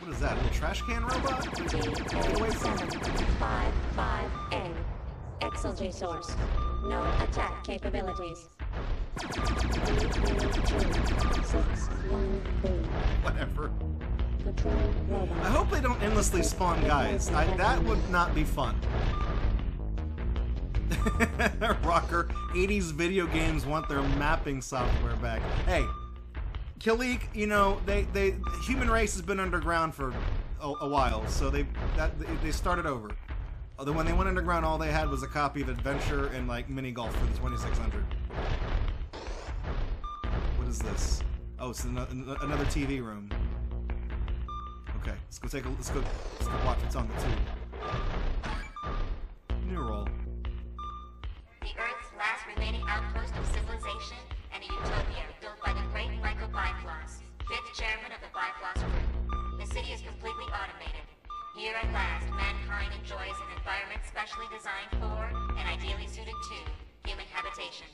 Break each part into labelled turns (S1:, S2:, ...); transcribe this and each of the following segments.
S1: What is that? A trash can robot? Get away from.
S2: D755A. XLG source. No attack capabilities.
S1: Whatever. I hope they don't endlessly spawn guys. I, that would not be fun. Rocker, 80s video games want their mapping software back. Hey, Kileak, you know, they, they human race has been underground for a, a while, so they that they started over. Although when they went underground, all they had was a copy of Adventure and like mini golf for the 2600. What is this? Oh, it's ano- an- another TV room. Okay, let's go take a let's go let's go watch what's on the tube. New roll.
S3: Outpost of civilization and a utopia built by the great Michael Bifrost, fifth chairman of the Bifrost Group. The city is completely automated. Here at last, mankind enjoys an environment specially designed for, and ideally suited to, human habitation.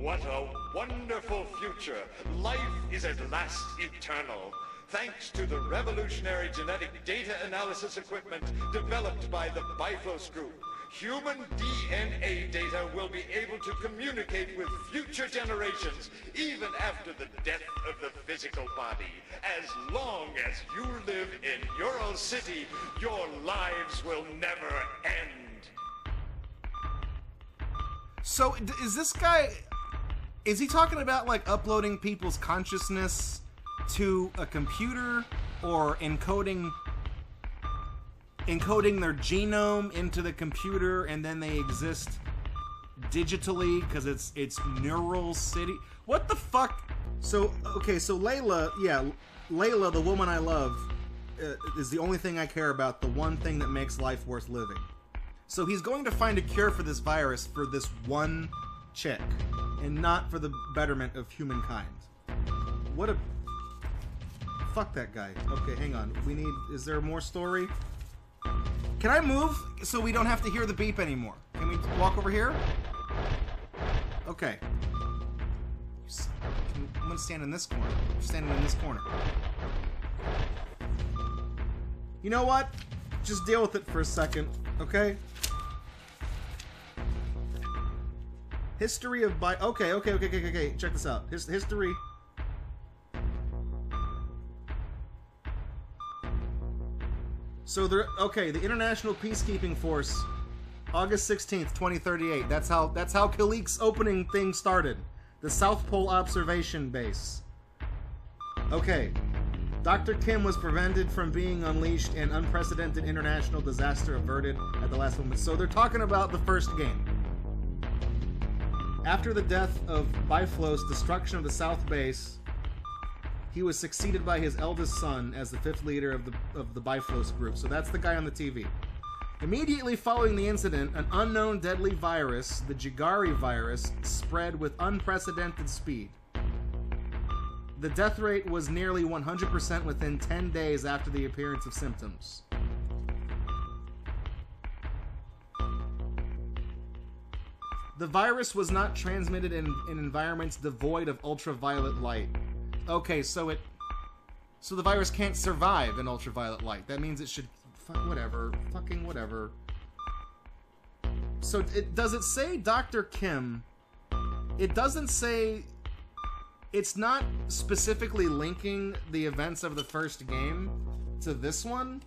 S4: What a wonderful future! Life is at last eternal. Thanks to the revolutionary genetic data analysis equipment developed by the Biflos Group, human DNA data will be able to communicate with future generations even after the death of the physical body. As long as you live in Ural City, your lives will never end.
S1: So is this guy? Is he talking about like uploading people's consciousness to a computer or encoding encoding their genome into the computer and then they exist digitally because it's it's neural city. What the fuck? So okay so layla yeah layla the woman i love uh, is the only thing i care about the one thing that makes life worth living. So he's going to find a cure for this virus for this one chick and not for the betterment of humankind. What a fuck that guy. Okay hang on. We need is there more story can I move so we don't have to hear the beep anymore? Can we walk over here? Okay. I'm gonna stand in this corner. I'm standing in this corner. You know what? Just deal with it for a second, okay? History of bi. Okay, okay, okay, okay, okay. Check this out. His history. So they're Okay, the International Peacekeeping Force, August 16th, 2038. That's how. That's how Kileak's opening thing started. The South Pole Observation Base. Okay. Dr. Kim was prevented from being unleashed and unprecedented international disaster averted at the last moment. So they're talking about the first game. After the death of Biflos' destruction of the South Base, he was succeeded by his eldest son as the fifth leader of the of the Biflos group. So that's the guy on the TV. Immediately following the incident, an unknown deadly virus, the Gigari virus, spread with unprecedented speed. The death rate was nearly 100% within 10 days after the appearance of symptoms. The virus was not transmitted in, in environments devoid of ultraviolet light. Okay, so it. So the virus can't survive in ultraviolet light. That means it should. Whatever. Fucking whatever. So it does it say Dr. Kim? It doesn't say. It's not specifically linking the events of the first game to this one.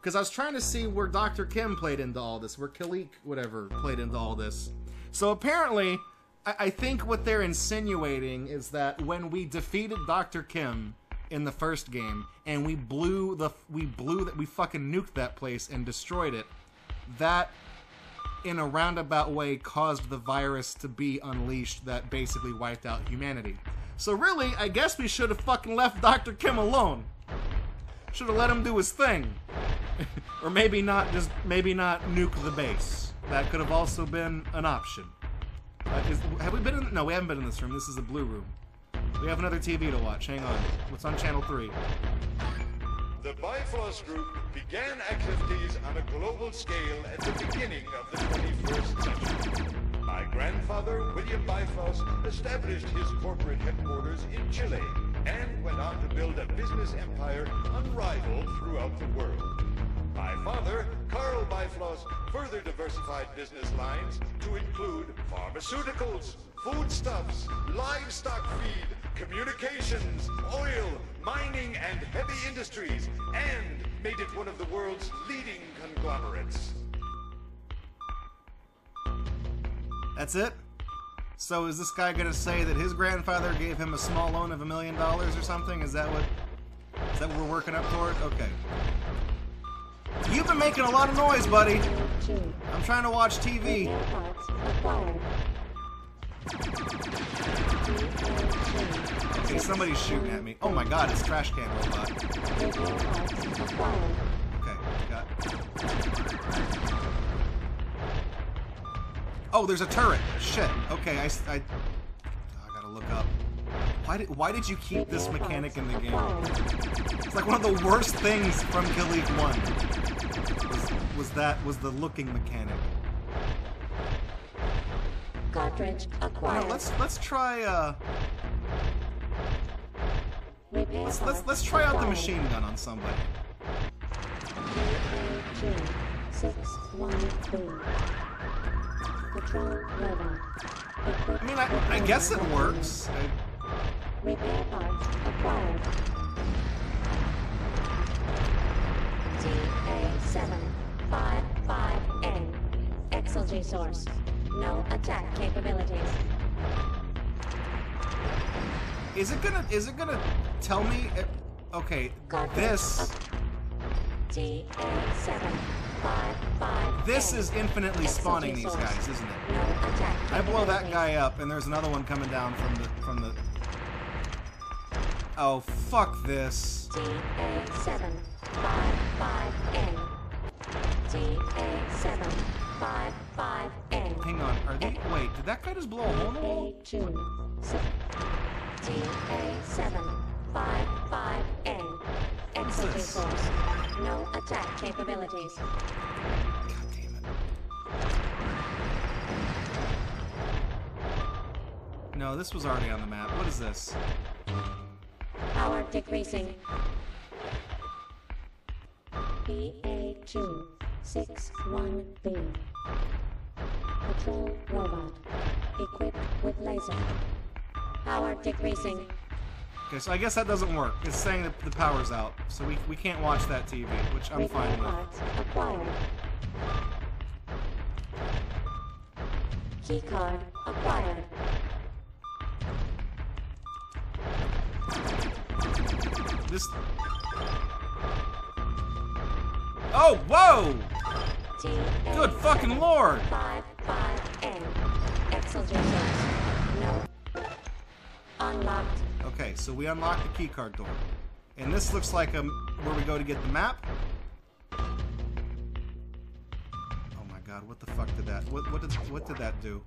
S1: Because I was trying to see where Dr. Kim played into all this, where Kileak, whatever, played into all this. So apparently, I, I think what they're insinuating is that when we defeated Dr. Kim in the first game and we blew the we blew that we fucking nuked that place and destroyed it, that in a roundabout way caused the virus to be unleashed that basically wiped out humanity. So really, I guess we should have fucking left Dr. Kim alone. Should have let him do his thing. or maybe not just maybe not nuke the base. That could have also been an option. Uh, is, have we been in? No, we haven't been in this room. This is the blue room. We have another TV to watch. Hang on. What's on channel three?
S4: The Bifrost Group began activities on a global scale at the beginning of the 21st century. My grandfather, William Bifrost, established his corporate headquarters in Chile. and went on to build a business empire unrivaled throughout the world. My father, Carl Bifloss, further diversified business lines to include pharmaceuticals, foodstuffs, livestock feed, communications, oil, mining, and heavy industries, and made it one of the world's leading conglomerates.
S1: That's it? So is this guy gonna say that his grandfather gave him a small loan of a million dollars or something? Is that what is that what we're working up toward? Okay. You've been making a lot of noise, buddy. I'm trying to watch TV. Okay, somebody's shooting at me. Oh my god, it's trash can robot.
S2: Repair parts acquired.
S1: Okay, got. Oh, there's a turret. Shit. Okay, I. I gotta look up. Why did Why did you keep this mechanic in the game? It's like one of the worst things from Kileak One. Was, was that was the looking mechanic?
S2: Cartridge
S1: Now,
S2: acquired.
S1: let's let's try uh let's let's, let's try out the machine gun on somebody.
S2: Two, six, one, three. Patrol robot.
S1: I mean, I, I guess it works. I,
S2: Repair parts acquired. TA-755A. XLG source. No attack capabilities.
S1: is it gonna is it gonna tell me? It, okay,
S2: Cartridge
S1: this
S2: TA-755A.
S1: this is infinitely spawning
S2: XLG
S1: these
S2: source.
S1: guys, isn't it?
S2: No
S1: I blow that guy up, and there's another one coming down from the from the. Oh fuck this!
S2: TA-755A. TA-755A.
S1: Hang on, are they? Wait, did that guy just blow a hole in the wall?
S2: A2. TA-755A. Exit
S1: this?
S2: source. No attack capabilities.
S1: God damn it! No, this was already on the map. What is this?
S2: Power decreasing. PA2 61B. Patrol robot. Equipped with laser. Power decreasing.
S1: Okay, so I guess that doesn't work. It's saying that the power's out, so we, we can't watch that TV, which I'm
S2: Repair
S1: fine with.
S2: acquired. Keycard acquired.
S1: This. Oh, whoa! Good fucking lord!
S2: 55A. No. Unlocked.
S1: Okay, so we unlock the keycard door. And this looks like um where we go to get the map. Oh my god, what the fuck did that what what did what did that do?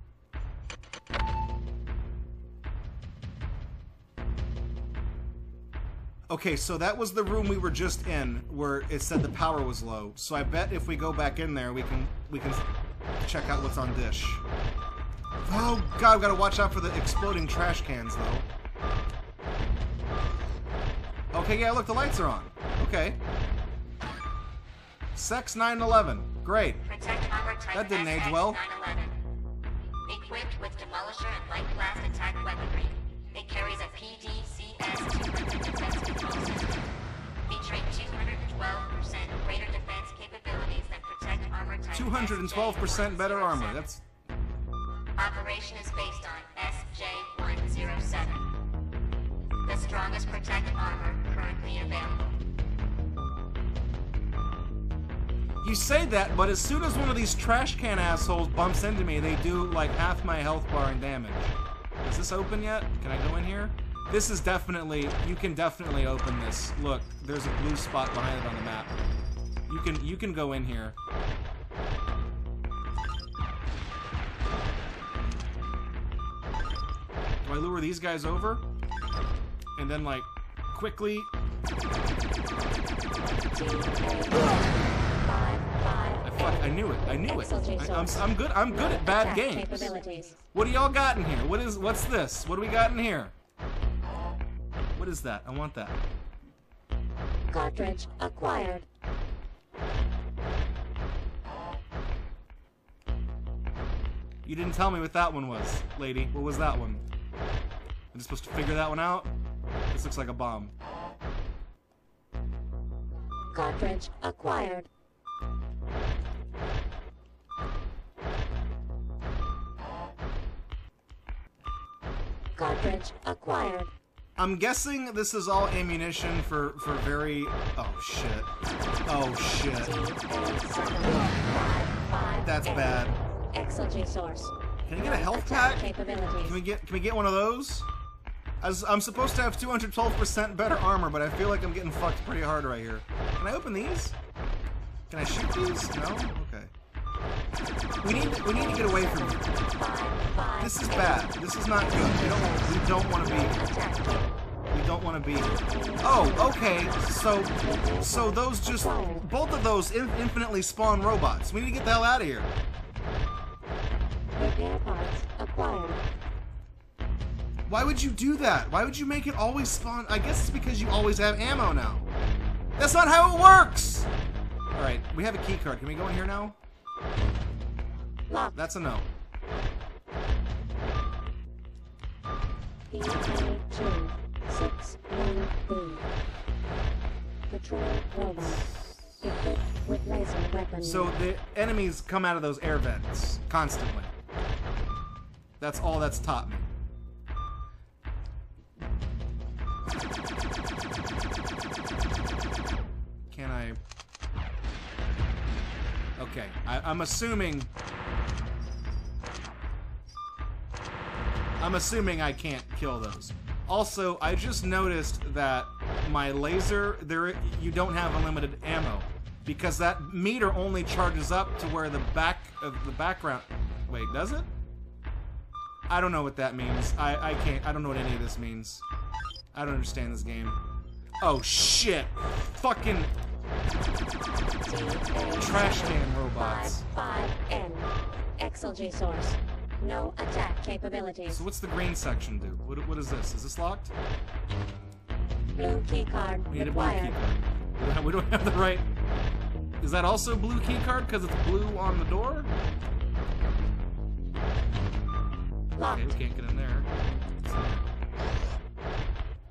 S1: Okay, so that was the room we were just in where it said the power was low. So I bet if we go back in there we can we can check out what's on dish. Oh god, we gotta watch out for the exploding trash cans though. Okay, yeah, look, the lights are on. Okay. Sex 911. Great.
S3: Protect armor type
S1: That didn't age well.
S3: 911. Equipped with demolisher and light blast attack weaponry, it carries a PDCS-200 defense control system, featuring 212% greater defense capabilities than protect armor type
S1: 212% better armor. That's
S3: Operation is based on SJ-107, the strongest protect armor currently available.
S1: You say that, but as soon as one of these trash can assholes bumps into me, they do like half my health bar and damage. Is this open yet? Can I go in here? This is definitely you can definitely open this. Look, there's a blue spot behind it on the map. You can you can go in here. Do I lure these guys over? And then like quickly fuck I knew it. I knew it. I, I'm, I'm good. I'm good at bad games. What do y'all got in here? What is what's this? What do we got in here? What What is that? I want that.
S2: Cartridge acquired.
S1: You didn't tell me what that one was, lady. What was that one? I'm supposed to figure that one out? This looks like a bomb.
S2: Cartridge acquired. Cartridge acquired.
S1: I'm guessing this is all ammunition for for very. Oh shit. Oh shit. That's bad.
S2: XLG source.
S1: Can I get a health pack? Can we get can we get one of those? As I'm supposed to have 212% better armor, but I feel like I'm getting fucked pretty hard right here. Can I open these? Can I shoot these? No. We need we need to get away from here. This is bad. This is not good. We don't we don't want to be we don't want to be. Oh, okay. So so those just both of those in, infinitely spawn robots. We need to get the hell out of here. Why would you do that? Why would you make it always spawn? I guess it's because you always have ammo now. That's not how it works! Alright, we have a key card. Can we go in here now?
S2: Locked.
S1: That's a no.
S2: PA2 61B. Patrol robot. Equipped with laser weaponry.
S1: So the enemies come out of those air vents constantly. That's all that's taught me. Can I... Okay, I, I'm assuming... I'm assuming I can't kill those. Also, I just noticed that my laser, there you don't have unlimited ammo because that meter only charges up to where the back of the background. Wait, does it? I don't know what that means. I I can't. I don't know what any of this means. I don't understand this game. Oh shit! Fucking trash can robots.
S2: 5N. XLG source. No attack capabilities.
S1: So what's the green section do? What what is this? Is this locked?
S2: Blue keycard
S1: We need a blue key
S2: required.
S1: card. We don't- have the right. Is that also blue key card because it's blue on the door? Okay, we can't get in there.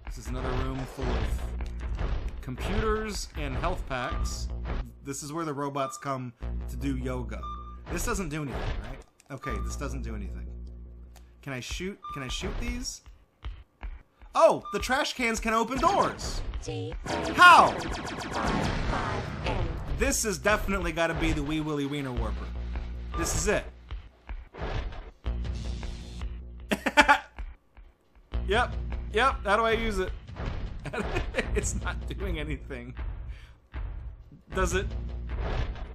S1: This is another room full of computers and health packs. This is where the robots come to do yoga. This doesn't do anything, right? Okay, this doesn't do anything. Can I shoot? Can I shoot these? Oh, the trash cans can open doors. How? This has definitely got to be the Wee Willy Wiener Warper. This is it. yep, yep. How do I use it? it's not doing anything. Does it?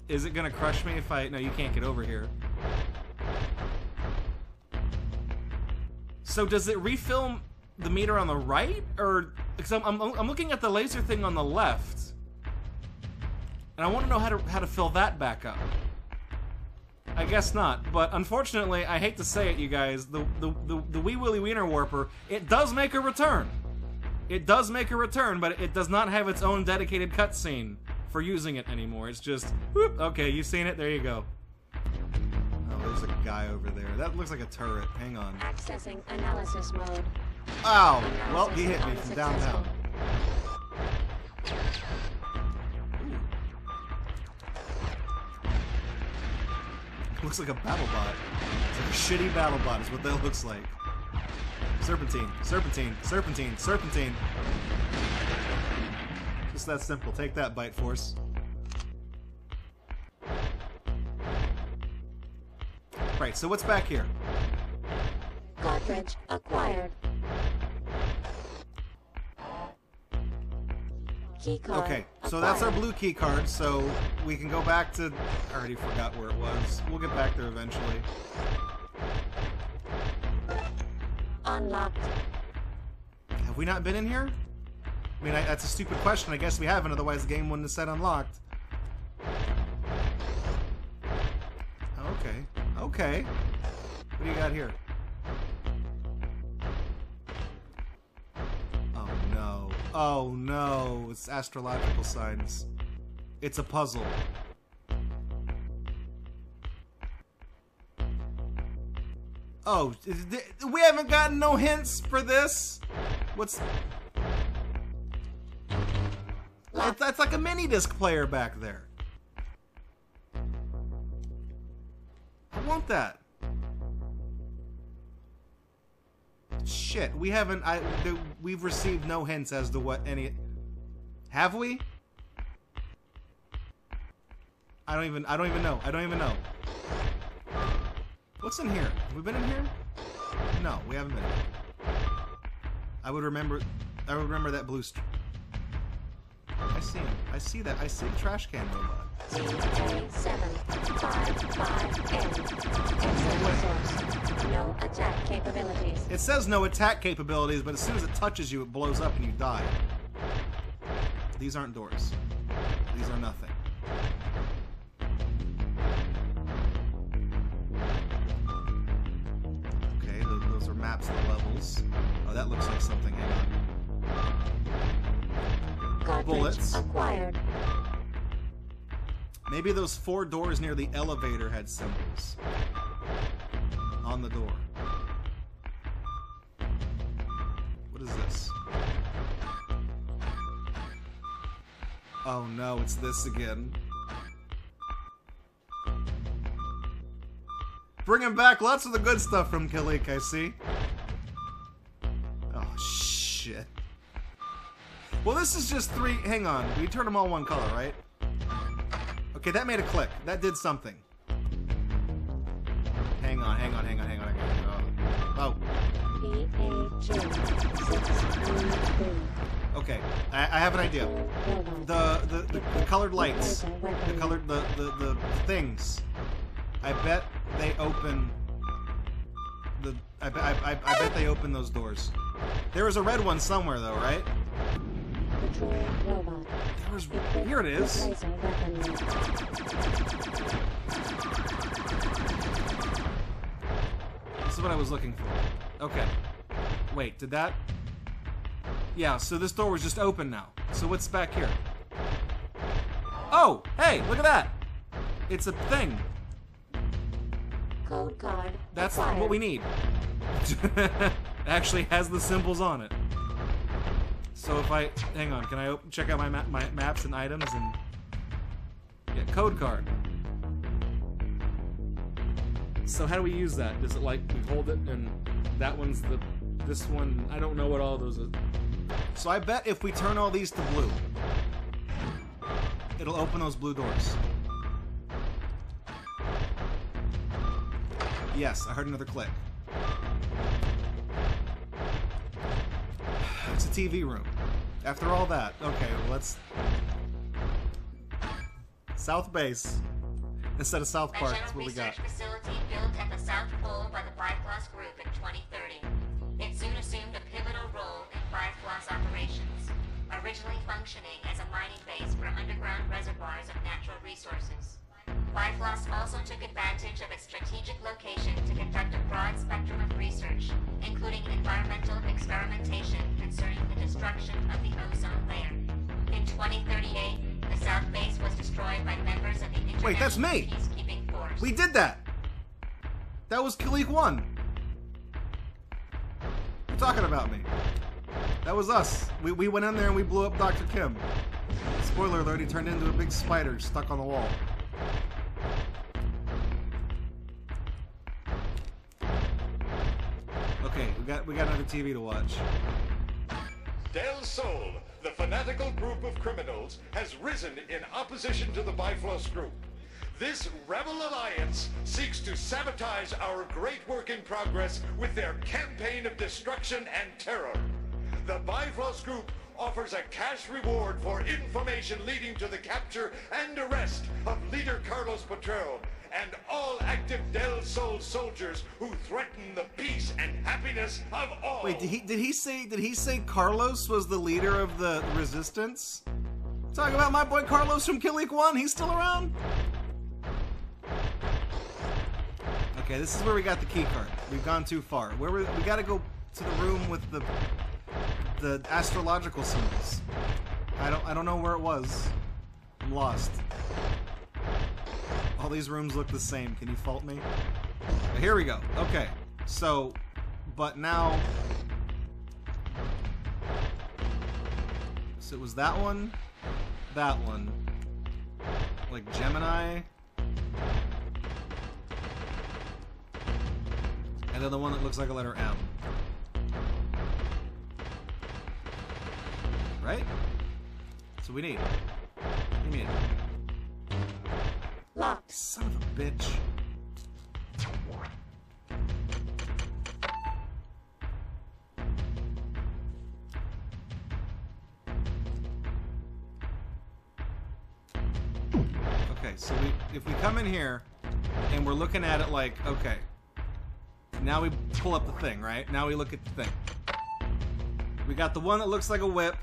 S1: Is it gonna crush me if I? No, you can't get over here. So does it refill the meter on the right, or because I'm, I'm I'm looking at the laser thing on the left, and I want to know how to how to fill that back up. I guess not, but unfortunately, I hate to say it, you guys, the the the, the Wee Willy Wiener Warper, it does make a return. It does make a return, but it does not have its own dedicated cutscene for using it anymore. It's just, whoop, okay, you've seen it, there you go. Oh, there's a guy over there. That looks like a turret. Hang on.
S2: Accessing analysis mode.
S1: Ow! Well, he hit me from downtown. Looks like a battle bot. It's like a shitty battle bot is what that looks like. Serpentine, serpentine, serpentine, serpentine. Just that simple. Take that, Bite Force. Right, so what's back here?
S2: Cartridge acquired. Keycard.
S1: Okay, so that's our blue key card, so we can go back to... I already forgot where it was. We'll get back there eventually.
S2: Unlocked.
S1: Have we not been in here? I mean, I, that's a stupid question. I guess we haven't, otherwise the game wouldn't have said unlocked. Okay. What do you got here? Oh no. Oh no, it's astrological signs. It's a puzzle. Oh, we haven't gotten no hints for this. What's? That's like a mini disc player back there. Want that. Shit, we haven't. I we've received no hints as to what any. Have we? I don't even. I don't even know. I don't even know. What's in here? Have we been in here? No, we haven't been. I would remember. I would remember that blue. I see him. I see that. I see the trash can robot.
S2: TA755N. External source. No attack capabilities.
S1: It says no attack capabilities, but as soon as it touches you, it blows up and you die. These aren't doors. These are nothing. Maybe those four doors near the elevator had symbols on the door. What is this? Oh no, it's this again. Bringing back lots of the good stuff from Kileak, I see. Oh shit. Well, this is just three. Hang on, we turn them all one color, right? Okay, that made a click. That did something. Hang on, hang on, hang on, hang on, hang on. Oh,
S2: PA-633.
S1: okay. I, I have an idea. The the, the, the colored lights, the colored the, the the things. I bet they open the. I, I, I, I bet they open those doors. There was a red one somewhere though, right?
S2: Patrol robot.
S1: There was. Here it is. This is what I was looking for. Okay. Wait, did that? Yeah, so this door was just open now. So what's back here? Oh, hey, look at that. It's a thing.
S2: Code card.
S1: That's
S2: acquired.
S1: what we need. Actually has the symbols on it. So if I hang on, can I open, check out my ma- my maps and items and yeah, code card. So how do we use that? Does it like we hold it and that one's the this one? I don't know what all those are. So I bet if we turn all these to blue, it'll open those blue doors. Yes, I heard another click. TV room. After all that, okay, let's. South Base instead of South Park. That's what we got.
S3: facility built at the South Pole by the Bifrost Group in 2030. It soon assumed a pivotal role in Bifrost operations, originally functioning as a mining base for underground reservoirs of natural resources. Bifrost also took advantage of its strategic location to conduct a broad spectrum of research, including environmental experimentation concerning the destruction of the ozone layer. In 2038, the South Base was destroyed by members of the International
S1: Wait, that's me!
S3: Peacekeeping Force.
S1: We did that! That was Kileak 1. You're talking about me. That was us. We, we went in there and we blew up Dr. Kim. Spoiler alert, he turned into a big spider stuck on the wall. Okay, we got we got another TV to watch.
S4: Del Sol, the fanatical group of criminals, has risen in opposition to the Bifrost Group. This rebel alliance seeks to sabotage our great work in progress with their campaign of destruction and terror. The Bifrost Group offers a cash reward for information leading to the capture and arrest of leader Carlos Potrero and all active Del Sol soldiers who threaten the peace and happiness of all.
S1: Wait, did he did he say did he say Carlos was the leader of the resistance? Talking about my boy Carlos from Kileak One, he's still around? Okay, this is where we got the key card. We've gone too far. Where we, we gotta go to the room with the the astrological symbols. I don't I don't know where it was. I'm lost. All these rooms look the same. Can you fault me? But here we go. Okay. So, but now So it was that one, that one. Like Gemini. And then the one that looks like a letter M. Right? So we need. It.
S2: Locked.
S1: Son of a bitch. Okay, so we if we come in here and we're looking at it like, okay, now we pull up the thing, right? Now we look at the thing. We got the one that looks like a whip,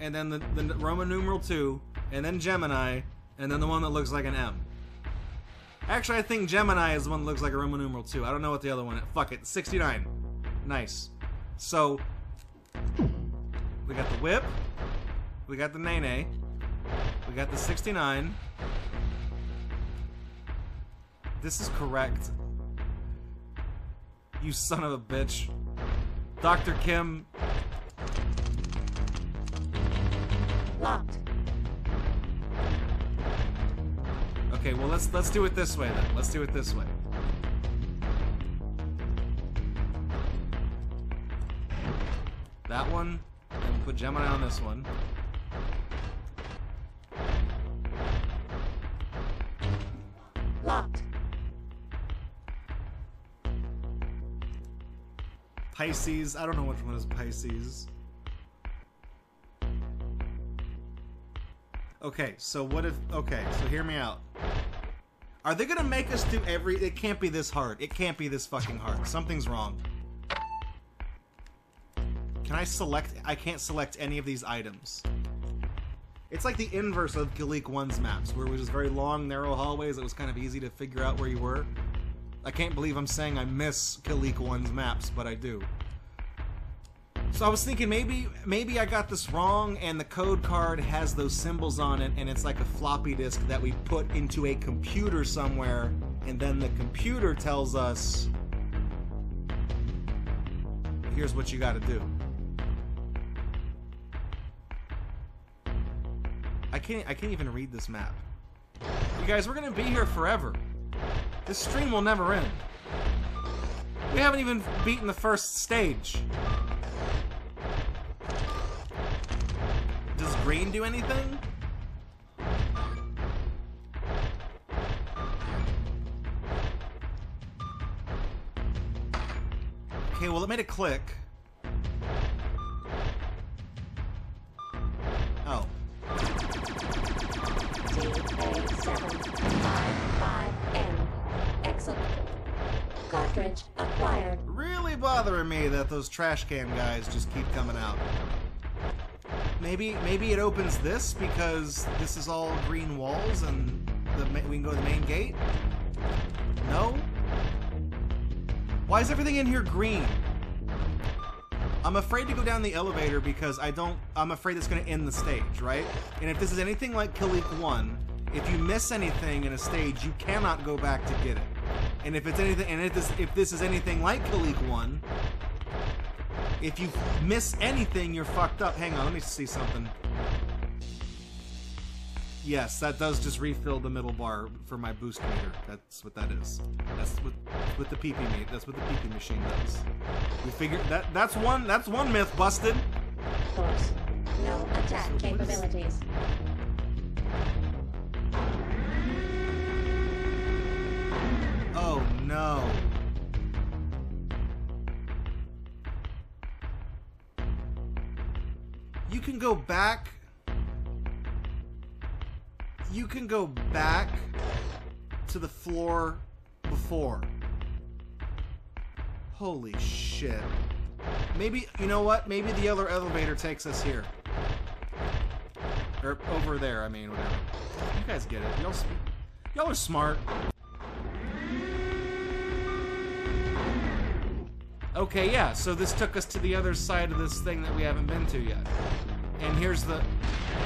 S1: and then the, the Roman numeral 2, and then Gemini, and then the one that looks like an M. Actually, I think Gemini is the one that looks like a Roman numeral too. I don't know what the other one is. Fuck it. 69. Nice. So, we got the whip, we got the Nene, we got the 69. This is correct. You son of a bitch. Dr. Kim, Okay, well let's let's do it this way then. Let's do it this way. That one, and put Gemini on this one.
S2: Locked.
S1: Pisces, I don't know which one is Pisces. Okay, so what if okay, so hear me out. Are they gonna make us do every it can't be this hard. It can't be this fucking hard. Something's wrong. Can I select I can't select any of these items. It's like the inverse of Kileak 1's maps, where it was just very long, narrow hallways. It was kind of easy to figure out where you were. I can't believe I'm saying I miss Kileak 1's maps, but I do. So I was thinking maybe maybe I got this wrong and the code card has those symbols on it and it's like a floppy disk that we put into a computer somewhere and then the computer tells us here's what you got to do. I can't I can't even read this map. You guys, we're going to be here forever. This stream will never end. We haven't even beaten the first stage. Does green do anything? Okay, well it made a click. Oh.
S2: DA755M. Excellent. Cartridge acquired.
S1: Really bothering me that those trash can guys just keep coming out. Maybe maybe it opens this because this is all green walls and the we can go to the main gate. No. Why is everything in here green? I'm afraid to go down the elevator because I don't. I'm afraid it's going to end the stage, right? And if this is anything like Kileak One, if you miss anything in a stage, you cannot go back to get it. And if it's anything, and if this if this is anything like Kileak One, if you miss anything, you're fucked up. Hang on, let me see something. Yes, that does just refill the middle bar for my boost meter. That's what that is. That's what with the PP meter. That's what the PP machine does. We figured that that's one that's one myth busted.
S2: Force. No attack capabilities.
S1: Oh no. You can go back. You can go back to the floor before. Holy shit. Maybe, you know what? Maybe the other elevator takes us here. Or over there, I mean, whatever. You guys get it. Y'all, are smart. Okay, yeah, so this took us to the other side of this thing that we haven't been to yet. And here's the...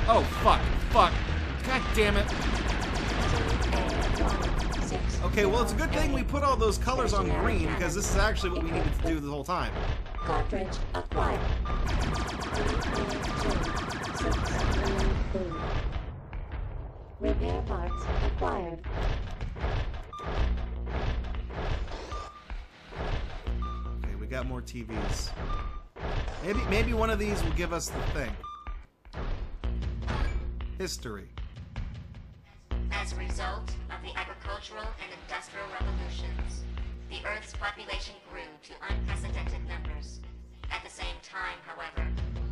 S1: Oh, fuck, fuck. God damn it. Okay, well, it's a good thing we put all those colors on green, because this is actually what we needed to do the whole time.
S2: Cartridge acquired. Repair parts acquired.
S1: Got more TVs. Maybe maybe one of these will give us the thing. History.
S3: As a result of the agricultural and industrial revolutions, the Earth's population grew to unprecedented numbers. At the same time, however,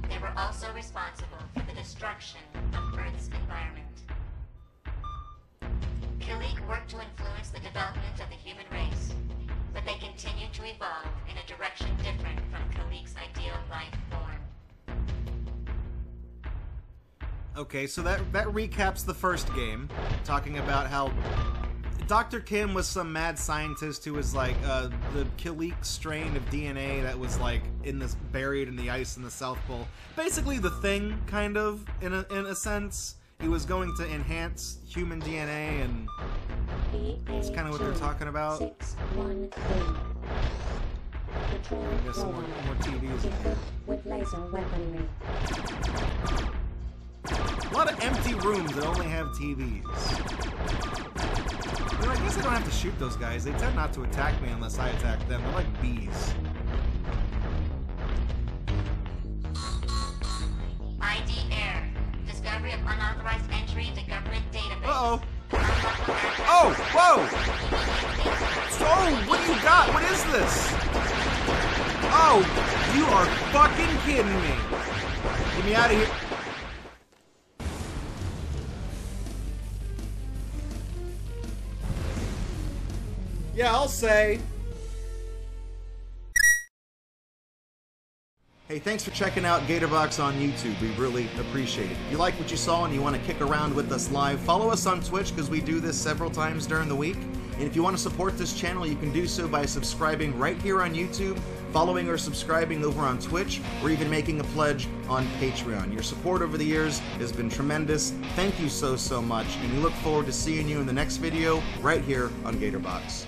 S3: they were also responsible for the destruction of Earth's environment. Kileak worked to influence the development of the human race, but they continued to evolve a direction different from Kileak's ideal life form.
S1: Okay, so that that recaps the first game, talking about how Dr. Kim was some mad scientist who was like uh, the Kilik strain of DNA that was like in this buried in the ice in the South Pole. Basically, the thing, kind of in a in a sense. He was going to enhance human DNA, and
S2: That's
S1: kinda what they're talking about.
S2: Six, one, three. Patrol
S1: I guess some more,
S2: robot.
S1: more TVs.
S2: With laser weaponry.
S1: A lot of empty rooms that only have TVs. You know, I guess I don't have to shoot those guys. They tend not to attack me unless I attack them. They're like bees.
S3: ID Air. Discovery of unauthorized entry into government database.
S1: Uh-oh. Oh, whoa! Oh, what do you got? What is this? Oh, you are fucking kidding me. Get me out of here. Yeah, I'll say. Hey, thanks for checking out Gatorbox on YouTube. We really appreciate it. If you like what you saw and you want to kick around with us live, follow us on Twitch because we do this several times during the week. And if you want to support this channel, you can do so by subscribing right here on YouTube, following or subscribing over on Twitch, or even making a pledge on Patreon. Your support over the years has been tremendous. Thank you so, so much. And we look forward to seeing you in the next video right here on Gatorbox.